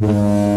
Música